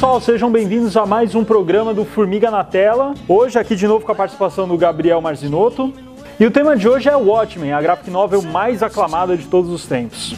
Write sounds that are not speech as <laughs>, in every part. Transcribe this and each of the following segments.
pessoal, sejam bem-vindos a mais um programa do Formiga na Tela. Hoje aqui de novo com a participação do Gabriel Marzinotto. E o tema de hoje é Watchmen, a graphic novel mais aclamada de todos os tempos.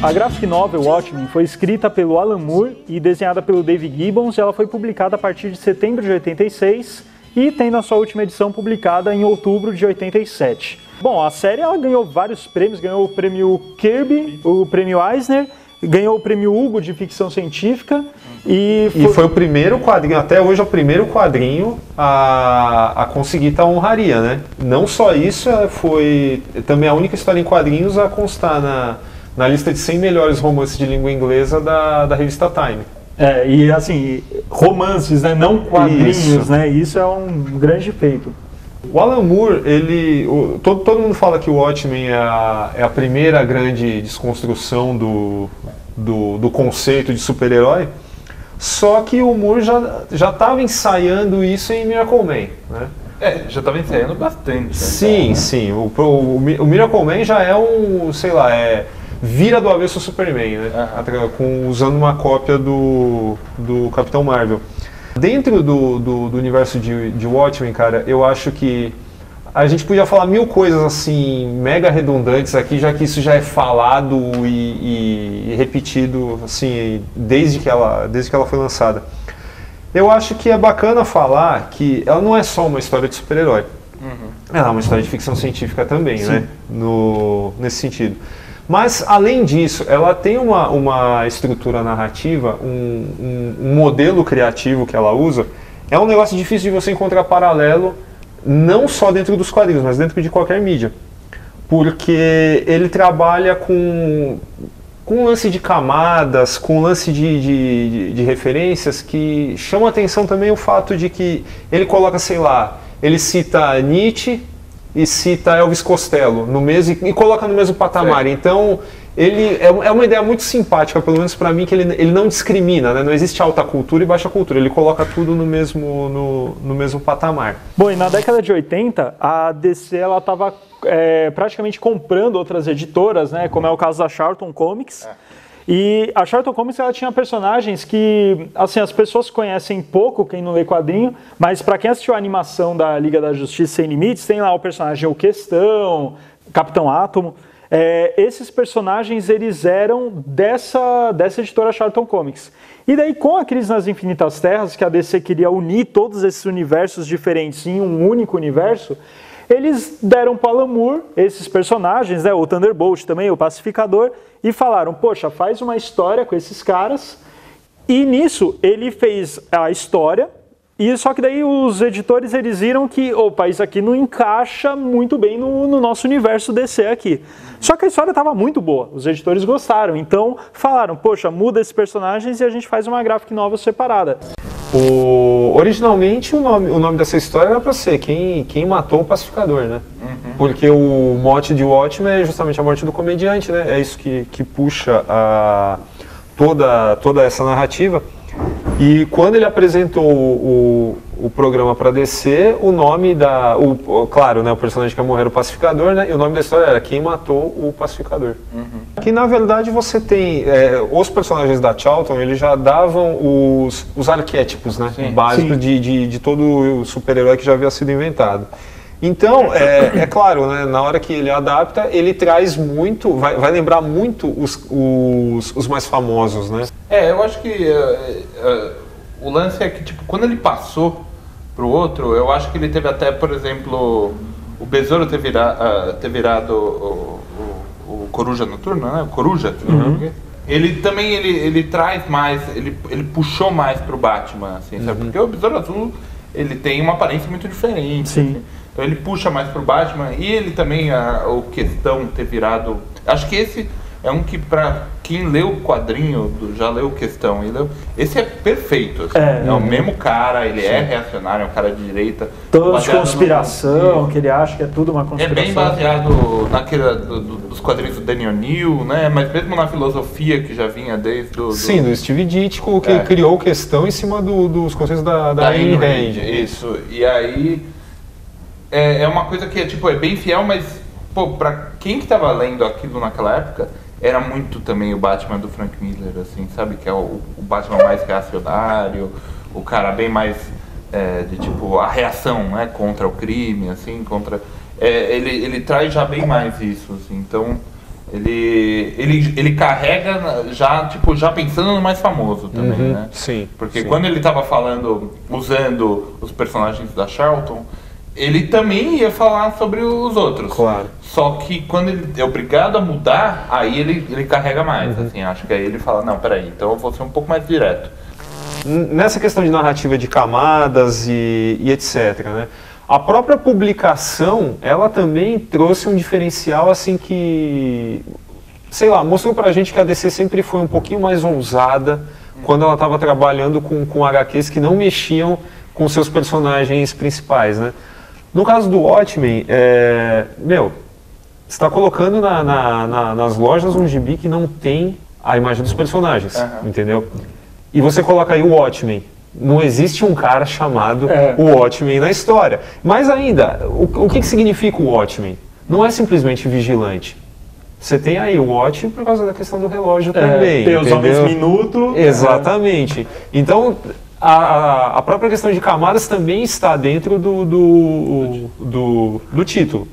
A graphic novel Watchmen foi escrita pelo Alan Moore e desenhada pelo Dave Gibbons e ela foi publicada a partir de setembro de 86 e tem na sua última edição publicada em outubro de 87. Bom, a série ela ganhou vários prêmios, ganhou o prêmio Kirby, o prêmio Eisner, ganhou o prêmio Hugo de ficção científica e foi... e foi o primeiro quadrinho, até hoje é o primeiro quadrinho a, a conseguir tal honraria, né? Não só isso, é, foi também a única história em quadrinhos a constar na, na lista de 100 melhores romances de língua inglesa da, da revista Time. É, e assim, romances, né? Não quadrinhos, isso. né? Isso é um grande feito. O Alan Moore, ele, o, todo, todo mundo fala que o Watchmen é a, é a primeira grande desconstrução do, do, do conceito de super-herói, só que o Moore já estava ensaiando isso em Miracle Man, né? É, já estava ensaiando bastante. Né? Sim, sim. O, o, o Miracle Man já é um, sei lá, é vira do avesso Superman, né? Uhum. Com, usando uma cópia do, do Capitão Marvel. Dentro do, do, do universo de, de Watchmen, cara, eu acho que a gente podia falar mil coisas assim, mega redundantes aqui, já que isso já é falado e, e, e, repetido assim, desde que, ela, desde que ela foi lançada. Eu acho que é bacana falar que ela não é só uma história de super-herói. Uhum. Ela é uma história de ficção científica também, Sim. né? No, nesse sentido. Mas, além disso, ela tem uma, uma estrutura narrativa, um, um, um modelo criativo que ela usa. É um negócio difícil de você encontrar paralelo, não só dentro dos quadrinhos, mas dentro de qualquer mídia. Porque ele trabalha com, com um lance de camadas, com um lance de, de, de, de referências que chama atenção também o fato de que ele coloca, sei lá, ele cita Nietzsche e cita Elvis Costello no mesmo e, coloca no mesmo patamar. É. Então ele é, é, uma ideia muito simpática, pelo menos para mim, que ele, ele não discrimina, né? não existe alta cultura e baixa cultura, ele coloca tudo no mesmo, no, no mesmo patamar. Bom, e na década de 80, a DC ela estava é, praticamente comprando outras editoras, né? como é o caso da Charlton Comics. É e a Charlton Comics ela tinha personagens que, assim, as pessoas conhecem pouco, quem não lê quadrinho, mas para quem assistiu a animação da Liga da Justiça Sem Limites, tem lá o personagem O Questão, Capitão Átomo. É, esses personagens eles eram dessa, dessa editora Charlton Comics. E daí, com a Crise nas Infinitas Terras, que a DC queria unir todos esses universos diferentes em um único universo, eles deram para Lamour esses personagens, né, o Thunderbolt também, o Pacificador, e falaram: Poxa, faz uma história com esses caras. E nisso ele fez a história, e só que daí os editores eles viram que, opa, isso aqui não encaixa muito bem no, no nosso universo DC aqui. Só que a história estava muito boa, os editores gostaram, então falaram, poxa, muda esses personagens e a gente faz uma gráfica nova separada. O, originalmente o nome, o nome dessa história era para ser quem, quem matou o pacificador, né? Uhum. Porque o mote de Watchmen é justamente a morte do comediante, né? É isso que, que puxa a, toda, toda essa narrativa. E quando ele apresentou o, o, programa para descer, o nome da. O, claro, né, o personagem que ia morrer era o pacificador, né? E o nome da história era Quem Matou o Pacificador. Uhum. Que na verdade você tem. É, os personagens da Charlton, eles já davam os, os arquétipos né, Sim. básicos Sim. De, de, de todo o super-herói que já havia sido inventado. Então, é, é, claro, né, na hora que ele adapta, ele traz muito, vai, vai lembrar muito os, os, os, mais famosos, né? É, eu acho que uh, uh, o lance é que, tipo, quando ele passou pro outro, eu acho que ele teve até, por exemplo, o Besouro ter, vira, uh, ter virado o, o, o, Coruja Noturno, né? O Coruja, uhum. Ele também, ele, ele traz mais, ele, ele puxou mais pro Batman, assim, sabe? Uhum. Porque o Besouro Azul, ele tem uma aparência muito diferente. Sim. Assim. Então ele puxa mais pro Batman e ele também, a, o questão ter virado. Acho que esse é um que para quem leu o quadrinho, do, já leu questão, e leu, esse é perfeito. Assim. É, é, o mesmo cara, ele é sim. é reacionário, é um cara de direita. Toda de conspiração, no... que ele acha que é tudo uma conspiração. É bem baseado naquele do, do, dos quadrinhos do Daniel Neal, né? Mas mesmo na filosofia que já vinha desde do, do... Sim, do Steve Ditko, que é. criou questão em cima dos conceitos da, da, da Ayn Rand. Isso. E aí é, é uma coisa que é, tipo, é bem fiel, mas pô, pra quem que tava lendo aquilo naquela época, era muito também o Batman do Frank Miller, assim, sabe? Que é o, o Batman mais reacionário, o cara bem mais é, de tipo a reação, né, contra o crime, assim, contra é, ele, ele traz já bem mais isso, assim, então ele, ele, ele carrega já tipo já pensando no mais famoso também, Uhum, né? sim, Porque sim. quando ele estava falando, usando os personagens da Charlton, ele também ia falar sobre os outros. Claro. Só que quando ele é obrigado a mudar, aí ele, ele carrega mais, Uhum. assim, acho que aí ele fala, não, peraí, então eu vou ser um pouco mais direto. Nessa questão de narrativa de camadas e, e etc, né? A própria publicação, ela também trouxe um diferencial assim que, sei lá, mostrou pra gente que a DC sempre foi um pouquinho mais ousada quando ela estava trabalhando com, com HQs que não mexiam com seus personagens principais, né? No caso do Watchmen, é, meu, você está colocando na- na- na- nas lojas um gibi que não tem a imagem dos personagens, Aham. entendeu? E você coloca aí o Watchmen. Não existe um cara chamado É. o Watchmen na história. Mais ainda, o, o que, que significa o Watchmen? Não é simplesmente vigilante. Você tem aí o Watch por causa da questão do relógio também. É, tem os homens minuto. Exatamente. Então, a, a- própria questão de camadas também está dentro do, do, do, do título.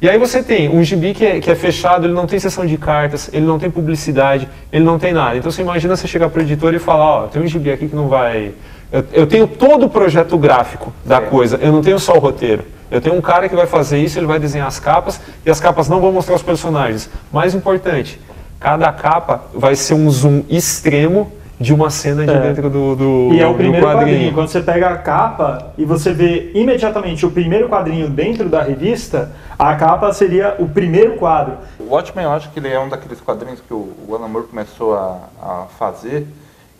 E aí você tem um gibi que é, que é fechado, ele não tem sessão de cartas, ele não tem publicidade, ele não tem nada. Então você imagina você chegar para o editor e falar, ó, tem um gibi aqui que não vai... Eu, eu tenho todo o projeto gráfico da coisa, eu não tenho só o roteiro. Eu tenho um cara que vai fazer isso, ele vai desenhar as capas, e as capas não vão mostrar os personagens. Mais importante, cada capa vai ser um zoom extremo de uma cena de É. dentro do, do, E é o primeiro quadrinho. Quando você pega a capa e você vê imediatamente o primeiro quadrinho dentro da revista, a capa seria o primeiro quadro. O Watchmen, eu acho que ele é um daqueles quadrinhos que o, o Alan Moore começou a, a fazer,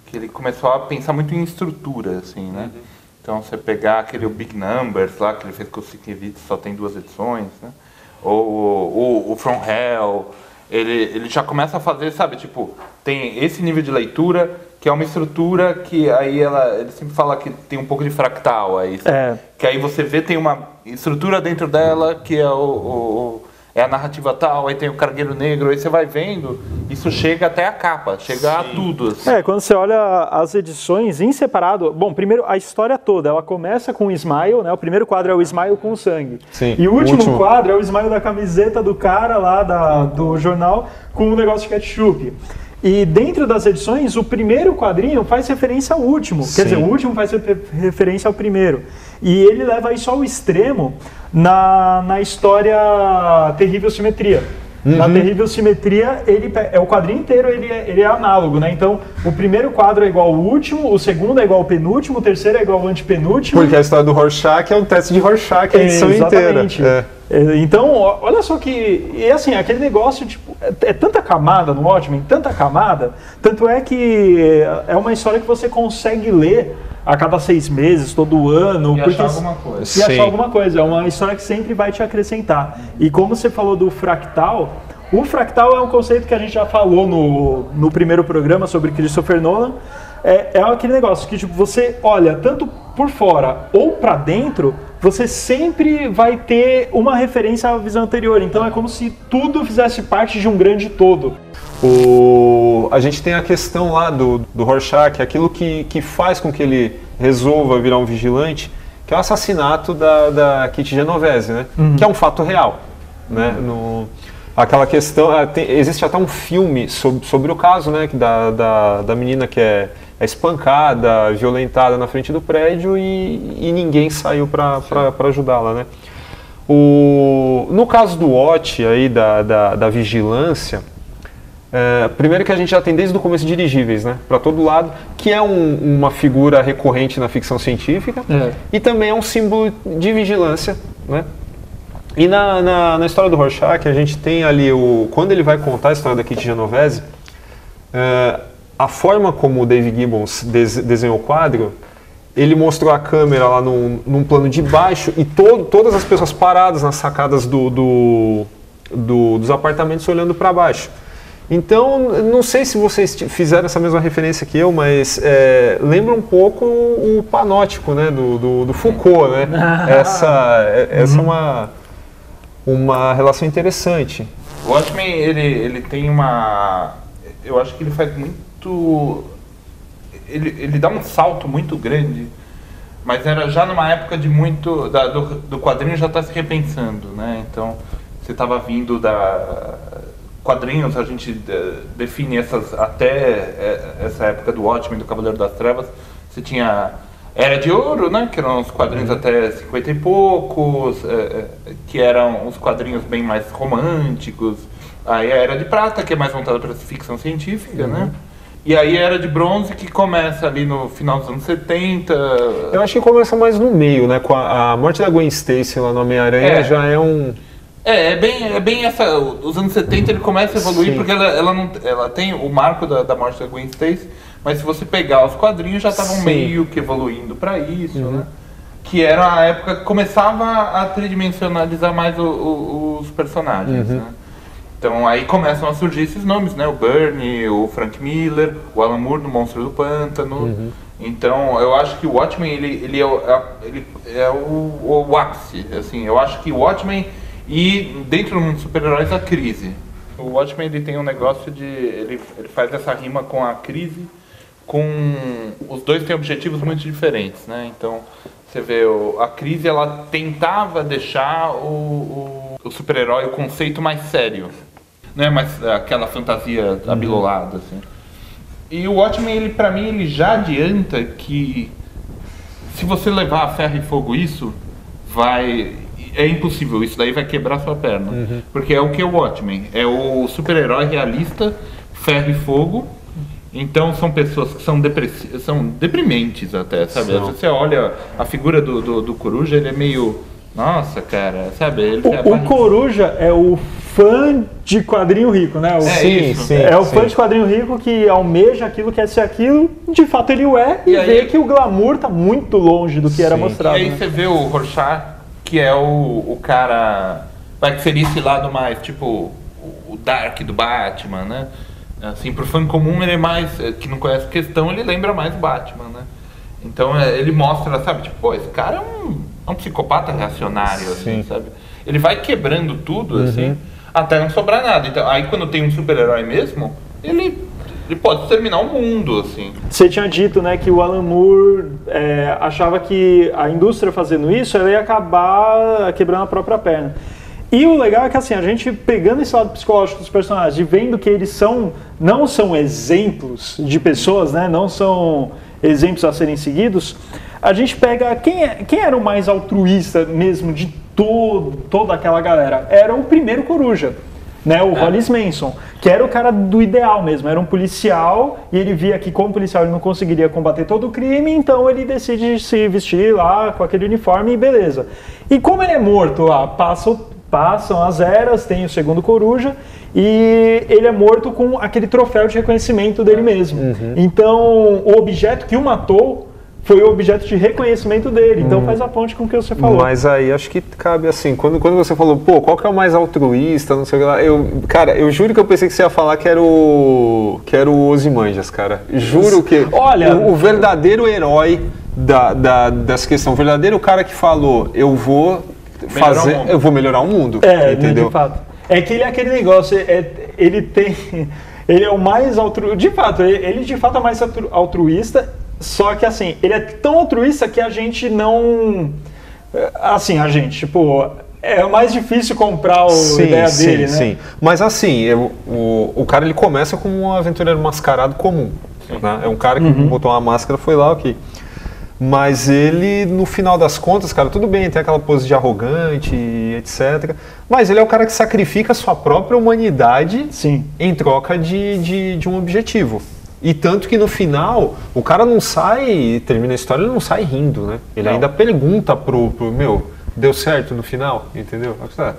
que ele começou a pensar muito em estrutura, assim, né? Então, você pegar aquele Big Numbers lá, que ele fez com o Sienkiewicz, só tem duas edições, né? Ou o, o, o From Hell, ele, ele já começa a fazer, sabe, tipo, tem esse nível de leitura, que é uma estrutura que aí ela, ele sempre fala que tem um pouco de fractal aí? É. que aí você vê tem uma estrutura dentro dela que é o, o- o- é a narrativa tal, aí tem o cargueiro negro, aí você vai vendo, isso chega até a capa, chega a tudo. assim. É, quando você olha as edições em separado, bom, primeiro a história toda, ela começa com o Smile, né? O primeiro quadro é o Smile com sangue. Sim, E o o último, último. quadro é o Smile da camiseta do cara lá da, do jornal com um negócio de ketchup. E dentro das edições, o primeiro quadrinho faz referência ao último. Sim. Quer dizer, o último faz refer- referência ao primeiro. E ele leva isso ao extremo na, na história Terrível Simetria. Na Uhum. Terrível Simetria, ele é o quadrinho inteiro ele é, ele é análogo, né? Então, o primeiro quadro é igual ao último, o segundo é igual ao penúltimo, o terceiro é igual ao antepenúltimo. Porque a história do Rorschach é um teste de Rorschach a edição Exatamente. inteira. É. É, Então, olha só que. E assim, aquele negócio, tipo, é, é tanta camada no Watchmen, tanta camada. Tanto é que é uma história que você consegue ler a cada seis meses, todo ano. E porque achar alguma coisa. E Sim. achar alguma coisa. É uma história que sempre vai te acrescentar. E como você falou do fractal. O fractal é um conceito que a gente já falou no, no primeiro programa sobre Christopher Nolan. É, é aquele negócio que tipo, você olha tanto por fora ou para dentro, você sempre vai ter uma referência à visão anterior. Então é como se tudo fizesse parte de um grande todo. O, a gente tem a questão lá do, do Rorschach, aquilo que, que faz com que ele resolva virar um vigilante, que é o assassinato da, da Kitty Genovese, né? Que é um fato real, né? No, aquela questão, ah, tem- existe até um filme sobre, sobre o caso, né? Da, da, da menina que é espancada, violentada na frente do prédio e, e ninguém saiu para ajudá-la, né? O, no caso do Watch aí, da, da, da vigilância, é, primeiro que a gente já tem desde o começo dirigíveis, né? Para todo lado, que é um- uma figura recorrente na ficção científica É. e também é um símbolo de vigilância, né? E na, na, na história do Rorschach, a gente tem ali o. Quando ele vai contar a história da Kitty Genovese, é, a forma como o Dave Gibbons des- desenhou o quadro, ele mostrou a câmera lá num, num plano de baixo e to- todas as pessoas paradas nas sacadas do, do- do- dos apartamentos olhando para baixo. Então, não sei se vocês fizeram essa mesma referência que eu, mas é, lembra um pouco o panótico né, do, do, do Foucault, né? <laughs> Essa, é- essa é uma, uma relação interessante. O Watchmen, ele, ele tem uma. Eu acho que ele faz muito. Ele, ele dá um salto muito grande, mas era já numa época de muito. Da, do, do quadrinho já está se repensando, né? Então, você estava vindo da. Quadrinhos, a gente define essas. Até é, essa época do Watchmen, do Cavaleiro das Trevas, você tinha era de Ouro, né? Que eram os quadrinhos uhum. até 50 e poucos, é, que eram os quadrinhos bem mais românticos. Aí a Era de Prata, que é mais voltada para ficção científica, né? E aí Era de Bronze, que começa ali no final dos anos 70. Eu acho que começa mais no meio, né? Com a, a morte da Gwen Stacy lá no Homem-Aranha é. já é um... É, é bem, é bem essa. Os anos 70 ele começa a evoluir Sim. porque ela, ela, não, ela tem o marco da, da morte da Gwen Stacy mas se você pegar os quadrinhos, já estavam meio que evoluindo para isso, uhum. né? Que era a época que começava a tridimensionalizar mais o, o, os personagens, uhum. né? Então aí começam a surgir esses nomes, né? O Bernie, o Frank Miller, o Alan Moore do Monstro do Pântano. Uhum. Então eu acho que o Watchmen ele, ele é, o, é, ele é o, o ápice. Assim, eu acho que o Watchmen e dentro do mundo dos super-heróis a crise. O Watchmen ele tem um negócio de ele, ele faz essa rima com a crise com os dois têm objetivos muito diferentes, né? Então você vê o, a crise ela tentava deixar o, o, o super-herói o conceito mais sério, não é mais aquela fantasia abilolada assim. E o Watchmen ele para mim ele já adianta que se você levar a ferro e fogo isso vai é impossível, isso daí vai quebrar sua perna. Uhum. Porque é o que é o Watchmen, é o super-herói realista, ferro e fogo então são pessoas que são, são deprimentes até, sabe? São. Você olha a figura do, do, do, Coruja, ele é meio. Nossa, cara, sabe? Ele o, o Coruja é o fã de quadrinho rico, né? O, é sim, isso. sim. É o sim. fã de quadrinho rico que almeja aquilo, quer ser aquilo, de fato ele o é, e, e vê que o glamour tá muito longe do que sim. era mostrado. E aí né? você vê o Rorschach, que é o, o cara. Vai que seria esse lado mais, tipo, o Dark do Batman, né? Assim, pro fã comum, ele é mais. Eh, que não conhece a questão, ele lembra mais Batman, né? Então é, ele mostra, sabe, tipo, pô, esse cara é um, é um psicopata reacionário, assim, sabe? Ele vai quebrando tudo, uhum. assim, até não sobrar nada. Então, aí quando tem um super-herói mesmo, ele ele pode terminar o mundo, assim. Você tinha dito, né, que o Alan Moore é, achava que a indústria fazendo isso, ela ia acabar quebrando a própria perna. E o legal é que assim, a gente pegando esse lado psicológico dos personagens e vendo que eles são não são exemplos de pessoas, né? Não são exemplos a serem seguidos, a gente pega quem, é, quem era o mais altruísta mesmo de todo, toda aquela galera? Era o primeiro coruja. Né, o é. Hollis Manson, que era o cara do ideal mesmo, era um policial e ele via que como policial ele não conseguiria combater todo o crime, então ele decide se vestir lá com aquele uniforme e beleza. E como ele é morto lá, passa Passam as eras, tem o segundo coruja e ele é morto com aquele troféu de reconhecimento dele mesmo. Uhum. Então, o objeto que o matou foi o objeto de reconhecimento dele. Então, uhum. faz a ponte com o que você falou. Mas aí acho que cabe assim, quando, quando você falou, pô, qual que é o mais altruísta, não sei o que lá, eu, cara, eu juro que eu pensei que você ia falar que era o que era o Osimandias, cara. Juro que Olha, o, o verdadeiro herói da, da, dessa questão, o verdadeiro cara que falou, eu vou fazer, eu vou melhorar o mundo. É, entendeu? de fato. É que ele é aquele negócio, é, ele tem. <laughs> Ele é o mais altruísta. De fato, ele, ele de fato é mais altruísta, só que assim, ele é tão altruísta que a gente não. Assim, a gente, tipo, é mais difícil comprar a sim, ideia sim, dele, né? Sim, Mas assim, eu, o, o cara ele começa como um aventureiro mascarado comum. Né? É um cara que uhum. botou uma máscara, foi lá, ok. Mas ele, no final das contas, cara, tudo bem, tem aquela pose de arrogante, etc. Mas ele é o cara que sacrifica a sua própria humanidade Sim. em troca de, de, de um objetivo. E tanto que no final, o cara não sai, termina a história, ele não sai rindo, né? Ele não. ainda pergunta pro, pro meu, deu certo no final, entendeu?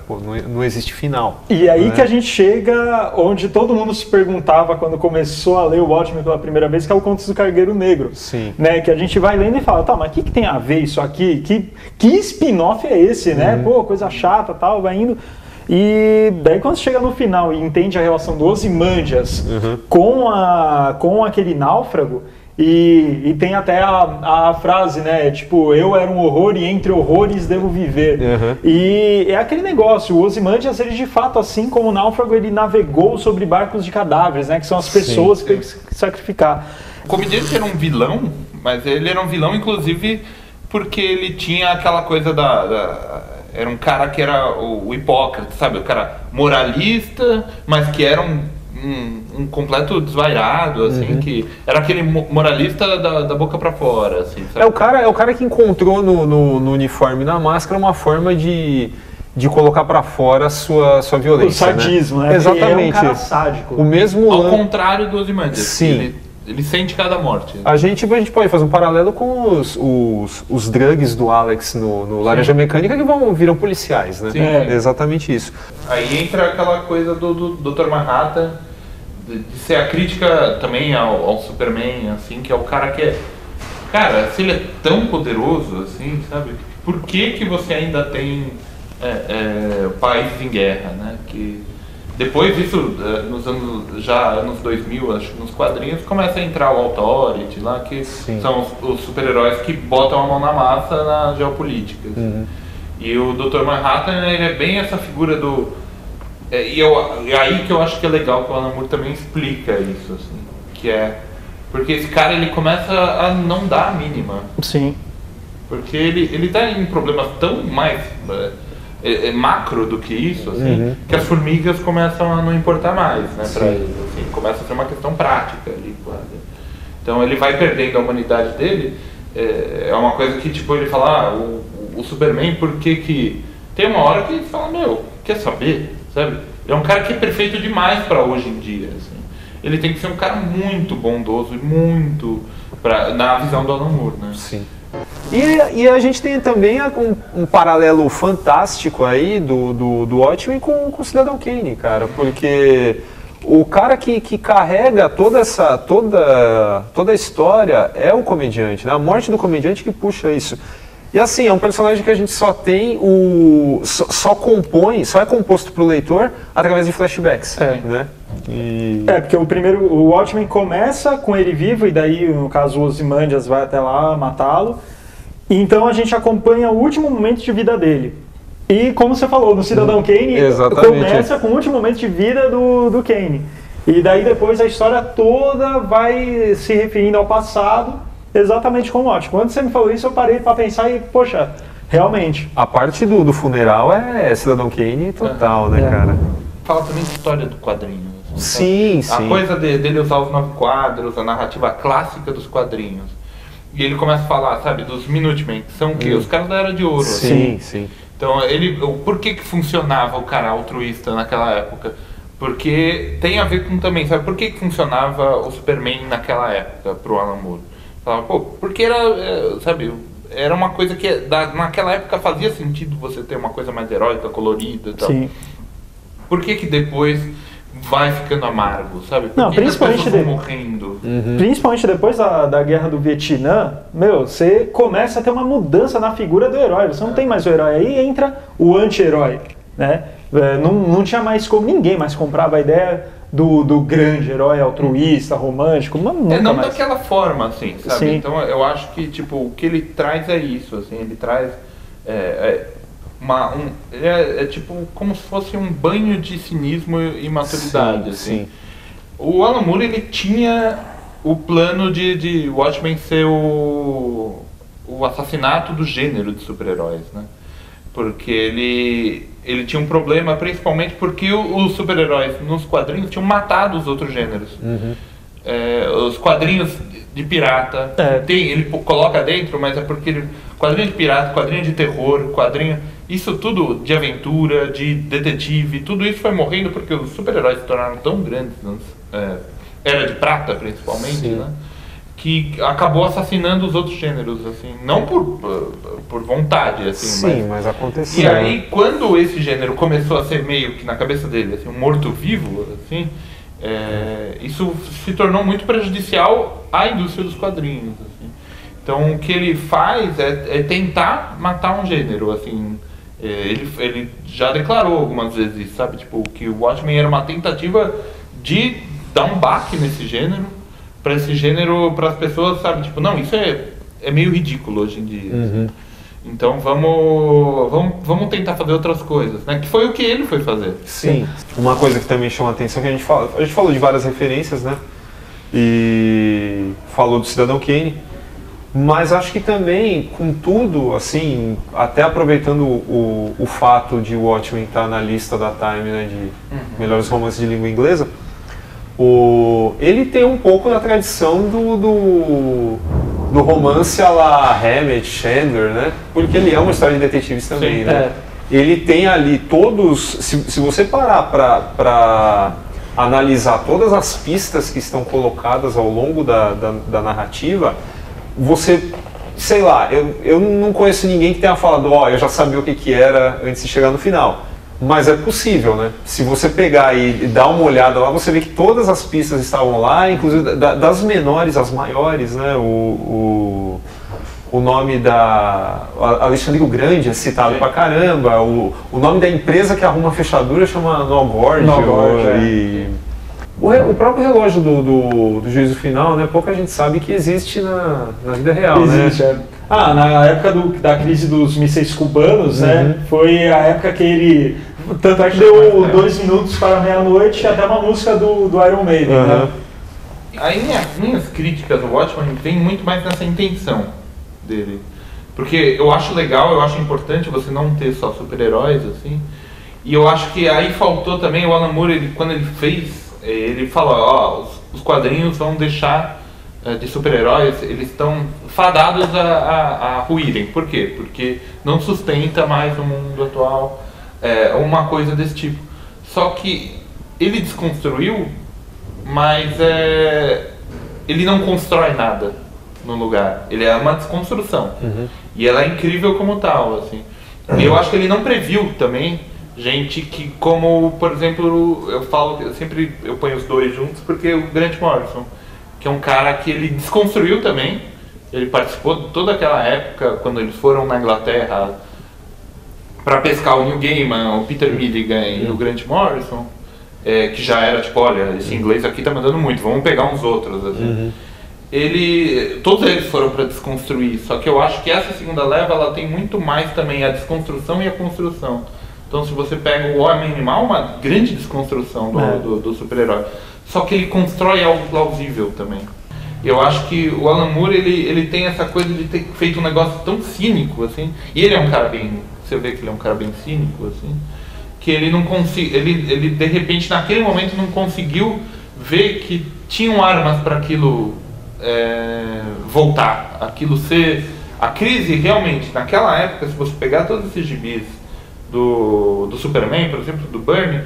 Pô, não, não, existe final. E aí né? que a gente chega onde todo mundo se perguntava quando começou a ler o Watchmen pela primeira vez, que é o Contos do Cargueiro Negro. Sim. Né? Que a gente vai lendo e fala, tá, mas o que, que tem a ver isso aqui? Que, que spin-off é esse, né? Uhum. Pô, coisa chata tal, vai indo. E daí quando você chega no final e entende a relação do Ozymandias uhum. com, a, com aquele náufrago, E, e tem até a, a frase, né? Tipo, eu era um horror e entre horrores devo viver. Uhum. E é aquele negócio, o Ozymandias, ele de fato, assim como o náufrago, ele navegou sobre barcos de cadáveres, né? Que são as pessoas Sim. que teve que sacrificar. O comediante era um vilão, mas ele era um vilão, inclusive, porque ele tinha aquela coisa da. da- era um cara que era o, o hipócrita, sabe? O cara moralista, mas que era um, um, um completo desvairado, assim, que era aquele mo- moralista da, da boca pra fora, assim, sabe? É o cara, é o cara que encontrou no, no, no uniforme e na máscara uma forma de, de colocar pra fora a sua, sua violência. O sadismo, né? Ele Exatamente. é um cara sádico. O mesmo Ao contrário do Ozymandias. Sim. Ele, ele sente cada morte. A gente, a gente pode fazer um paralelo com os, os, os drugs do Alex no, no Laranja Mecânica que vão, viram policiais, né? Sim. É exatamente isso. Aí entra aquela coisa do, do Dr. Manhattan, de, de ser a crítica também ao, ao Superman, assim, que é o cara que é. Cara, se ele é tão poderoso, assim, sabe? Por que, que você ainda tem é, é, países em guerra, né? Que depois disso, é, nos anos, já anos 2000, acho que nos quadrinhos, começa a entrar o Authority lá, que Sim. são os, os super-heróis que botam a mão na massa na geopolítica. assim. E o Dr. Manhattan, ele é bem essa figura do. É, e eu, é aí que eu acho que é legal que o Alan Moore também explica isso, assim. Que é. Porque esse cara ele começa a não dar a mínima. Sim. Porque ele, ele tá em problemas tão mais é, é, macro do que isso, assim, que as formigas começam a não importar mais, né, pra ele. Assim, começa a ser uma questão prática ali, quase. Então ele vai perdendo a humanidade dele. É, é uma coisa que, tipo, ele fala, ah, o, o Superman, por que que... Tem uma hora que ele fala, meu, quer saber, sabe? Ele é um cara que é perfeito demais pra hoje em dia, assim. Ele tem que ser um cara muito bondoso e muito... Pra, na visão do Alan Moore, né? Sim. E, e a gente tem também um, um paralelo fantástico aí do, do, do Watchmen com, com o Cidadão Kane, cara, porque o cara que, que carrega toda essa toda, toda a história é o comediante, né? A morte do comediante que puxa isso. E assim, é um personagem que a gente só tem o. só, só compõe, só é composto pro leitor através de flashbacks. É. Né? E- É, porque o primeiro, o Watchmen começa com ele vivo, e daí, no caso, o Ozymandias vai até lá matá-lo. Então a gente acompanha o último momento de vida dele. E como você falou, no Cidadão Kane, Exatamente. começa com o último momento de vida do, do Kane. E daí depois a história toda vai se referindo ao passado, exatamente como o Watchmen. Quando você me falou isso, eu parei para pensar e, poxa, realmente. A parte do, do funeral é Cidadão Kane total, né, É. cara? Fala também de história do quadrinho. Sim, sim. A coisa de- dele usar os nove quadros, a narrativa clássica dos quadrinhos. E ele começa a falar, sabe, dos Minutemen, que são o quê? Os caras da Era de Ouro. assim. Sim, sim. Então, ele, o, por que que funcionava o cara altruísta naquela época? Porque tem a ver com também, sabe, por que que funcionava o Superman naquela época pro Alan Moore? Falava, pô, porque era, é, sabe, era uma coisa que da- naquela época fazia sentido você ter uma coisa mais heróica, colorida e tal. Sim. Por que que depois vai ficando amargo, sabe? Por Não, principalmente de- morrendo? Principalmente depois da, da guerra do Vietnã, meu, você começa a ter uma mudança na figura do herói. Você não tem mais o herói. Aí entra o anti-herói, né? É, Não, não tinha mais como ninguém mais comprava a ideia do, do grande herói altruísta, romântico. Não, nunca É, não mais. daquela forma, assim, sabe? Sim. Então eu acho que, tipo, o que ele traz é isso, assim, ele traz é, é, uma, um, é, é tipo como se fosse um banho de cinismo e maturidade, Sim, assim. sim. O Alan Moore, ele tinha o plano de, de Watchmen ser o, o assassinato do gênero de super-heróis, né? Porque ele, ele tinha um problema, principalmente porque os super-heróis nos quadrinhos tinham matado os outros gêneros. É, os quadrinhos de pirata, É. tem, ele coloca dentro, mas é porque ele, quadrinho de pirata, quadrinho de terror, quadrinho, isso tudo de aventura, de detetive, tudo isso foi morrendo porque os super-heróis se tornaram tão grandes, nas, é, era de prata principalmente, Sim. né? Que acabou assassinando os outros gêneros, assim, não por, por, vontade, assim, Sim, mas mas aconteceu. e aí, quando esse gênero começou a ser meio que na cabeça dele, assim, um morto-vivo, assim, é, isso se tornou muito prejudicial à indústria dos quadrinhos. Assim. Então, o que ele faz é, é tentar matar um gênero, assim. É, ele, ele já declarou algumas vezes sabe? Tipo, que o Watchmen era uma tentativa de dar um baque nesse gênero para esse gênero, para as pessoas, sabe? Tipo, não, isso é, é meio ridículo hoje em dia. Uhum. Então vamos, vamos, vamos tentar fazer outras coisas, né? Que foi o que ele foi fazer. Sim. Uma coisa que também chama a atenção é que a gente fala, a gente falou de várias referências, né? E falou do Cidadão Kane, mas acho que também, com tudo, assim, até aproveitando o, o fato de Watchmen estar na lista da Time, né, de Uhum. melhores romances de língua inglesa, o, ele tem um pouco da tradição do, do, do romance a la Hammett, Chandler, né? Porque ele é uma história de detetives também, Sim, né? Ele tem ali todos, se, se você parar para analisar todas as pistas que estão colocadas ao longo da, da, da narrativa, você, sei lá, eu, eu não conheço ninguém que tenha falado, ó, eu já sabia o que, que era antes de chegar no final. Mas é possível, né? Se você pegar e dar uma olhada lá, você vê que todas as pistas estavam lá, inclusive da- das menores às maiores, né? O, o, o nome da. Alexandre o Grande é citado pra caramba. O, o nome da empresa que arruma a fechadura chama Nogord. Nogord, é. e, o, o próprio relógio do, do, do juízo final, né? Pouca gente sabe que existe na, na vida real, Existe, né? é. Ah, na época do- da crise dos mísseis cubanos, Uhum. né? Foi a época que ele. Tanto é que deu dois minutos para meia-noite e até uma música do, do Iron Maiden, Aham. né? Aí minha- minhas críticas ao Watchmen vêm muito mais nessa intenção dele. Porque eu acho legal, eu acho importante você não ter só super-heróis, assim. E eu acho que aí faltou também o Alan Moore, ele, quando ele fez, ele falou, ó, os, os quadrinhos vão deixar eh, de super-heróis, eles estão fadados a, a, a ruírem. Por quê? Porque não sustenta mais o mundo atual, eh, uma coisa desse tipo. Só que ele desconstruiu mas é, ele não constrói nada no lugar. Ele é uma desconstrução. E ela é incrível como tal, assim. E eu acho que ele não previu também gente que, como, por exemplo, eu falo, eu sempre eu ponho os dois juntos porque o Grant Morrison, que é um cara que ele desconstruiu também. Ele participou de toda aquela época quando eles foram na Inglaterra para pescar o Neil Gaiman, o Peter Milligan e o Grant Morrison, é, que já era tipo, olha, esse inglês aqui tá mandando muito, vamos pegar uns outros. Assim. Ele, todos eles foram para desconstruir, só que eu acho que essa segunda leva ela tem muito mais também a desconstrução e a construção. Então, se você pega o Homem Animal, uma grande desconstrução do, É. do, do super-herói. Só que ele constrói algo plausível também. Eu acho que o Alan Moore, ele, ele tem essa coisa de ter feito um negócio tão cínico, assim. E ele é um cara bem... Você vê que ele é um cara bem cínico, assim. Que ele não conseguiu... Ele, ele, de repente, naquele momento, não conseguiu ver que tinham armas para aquilo é, voltar. Aquilo ser... A crise, realmente, naquela época, se você pegar todos esses gibis do, do Superman, por exemplo, do Burnie,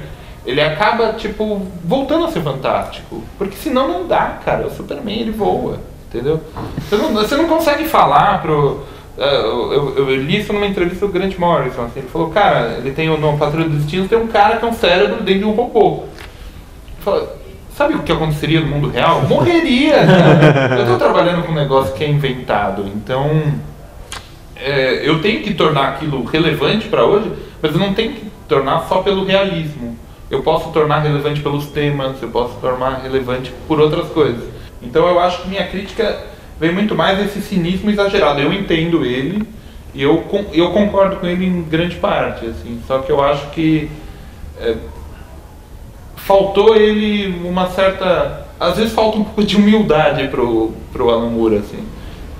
ele acaba, tipo, voltando a ser fantástico. Porque senão não dá, cara. O Superman, ele voa, entendeu? Você não, você não consegue falar pro... eh, Eu, eu, eu li isso numa entrevista do Grant Morrison, assim, ele falou, cara, ele tem no Patrulha dos Destinos, tem um cara que é um cérebro dentro de um robô. Falou, sabe o que aconteceria no mundo real? Morreria? Eu tô trabalhando com um negócio que é inventado, então é, eu tenho que tornar aquilo relevante para hoje, mas eu não tenho que tornar só pelo realismo. Eu posso tornar relevante pelos temas, eu posso tornar relevante por outras coisas. Então eu acho que minha crítica vem muito mais desse cinismo exagerado. Eu entendo ele e eu, eu concordo com ele em grande parte, assim. Só que eu acho que é, faltou ele uma certa. Às vezes falta um pouco de humildade pro, pro Alan Moore, assim.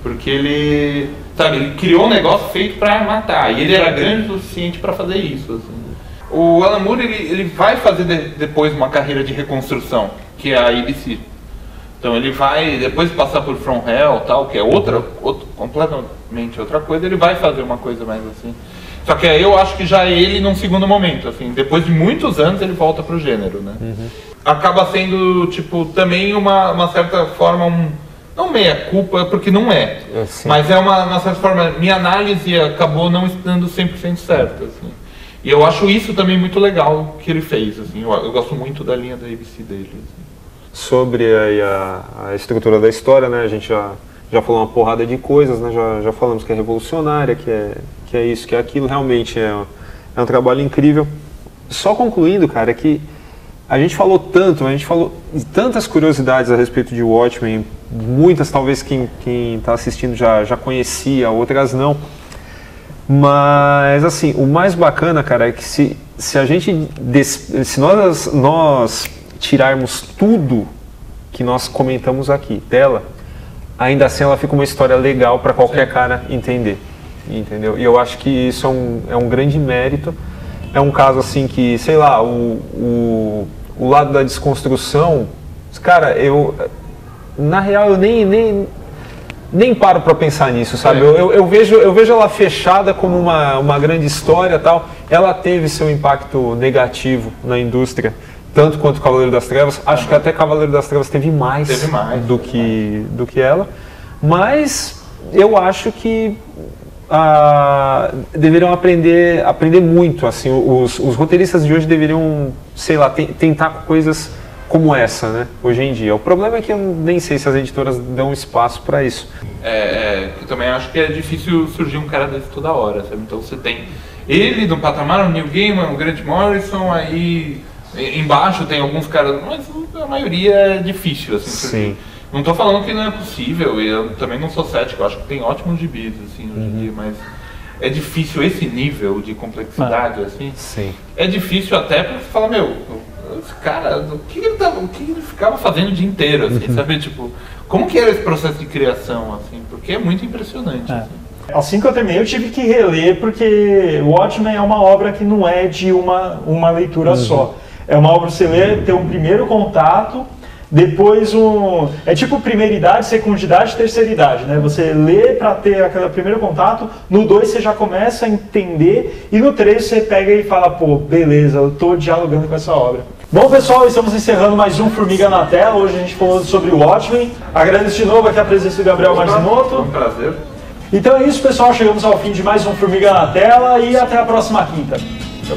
Porque ele. Sabe, ele criou um negócio feito pra matar. E ele era grande o suficiente pra fazer isso, assim. O Alan Moore, ele, ele vai fazer de- depois uma carreira de reconstrução, que é a ABC. Então ele vai, depois de passar por From Hell tal, que é outra, outro, completamente outra coisa, ele vai fazer uma coisa mais assim. Só que aí eu acho que já é ele num segundo momento, assim, depois de muitos anos ele volta pro gênero, né? Acaba sendo, tipo, também uma, uma certa forma, um, não meia culpa, porque não é. É, sim. mas é uma, uma certa forma, minha análise acabou não estando 100% certa, assim. E eu acho isso também muito legal que ele fez, assim, eu, eu gosto muito da linha da ABC dele. assim. Sobre aí a, a estrutura da história, né? A gente já, já falou uma porrada de coisas, né? Já, já falamos que é revolucionária, que é, que é isso, que é aquilo. Realmente é, é um trabalho incrível. Só concluindo, cara, que a gente falou tanto, a gente falou tantas curiosidades a respeito de Watchmen, muitas talvez quem está assistindo já, já conhecia, outras não. Mas assim, o mais bacana, cara, é que se, se a gente se nós, nós tirarmos tudo que nós comentamos aqui dela, ainda assim ela fica uma história legal para qualquer Sim. cara entender. Entendeu? E eu acho que isso é um, é um grande mérito. É um caso assim que, sei lá, o, o, o lado da desconstrução, cara, eu. Na real, eu nem, nem, nem paro para pensar nisso, sabe? É. Eu, eu, eu, vejo, eu vejo ela fechada como uma, uma grande história tal. Ela teve seu impacto negativo na indústria, tanto quanto Cavaleiro das Trevas. Acho que até Cavaleiro das Trevas teve mais, teve mais do, que, do que ela. Mas eu acho que ah, deveriam aprender, aprender muito. Assim, os, os roteiristas de hoje deveriam, sei lá, tentar coisas como essa, né? Hoje em dia. O problema é que eu nem sei se as editoras dão espaço para isso. É, é, eu também acho que é difícil surgir um cara desse toda hora, sabe? Então você tem ele no patamar, o Neil Gaiman, o Grant Morrison, aí embaixo tem alguns caras, mas a maioria é difícil, assim. Sim. Não estou falando que não é possível, e eu também não sou cético, eu acho que tem ótimos gibis, assim, hoje em uhum. dia, mas é difícil esse nível de complexidade, ah, assim. Sim. É difícil até para você falar, meu, esse cara, o que ele, tava, o que ele ficava fazendo o dia inteiro, assim, uhum. sabe? Tipo, como que era esse processo de criação, assim? Porque é muito impressionante, é. assim. Assim que eu terminei, eu tive que reler, porque Watchmen é uma obra que não é de uma, uma leitura uhum. só. É uma obra você lê, ter um primeiro contato, depois um. É tipo primeira idade, segunda idade, terceira idade, né? Você lê para ter aquele primeiro contato, no 2 você já começa a entender, e no 3 você pega e fala, pô, beleza, eu tô dialogando com essa obra. Bom pessoal, estamos encerrando mais um Formiga na Tela. Hoje a gente falou sobre o Watchmen. Agradeço de novo aqui a presença do Gabriel Marzinoto. Foi um prazer. Então é isso, pessoal. Chegamos ao fim de mais um Formiga na Tela e até a próxima quinta. Tchau.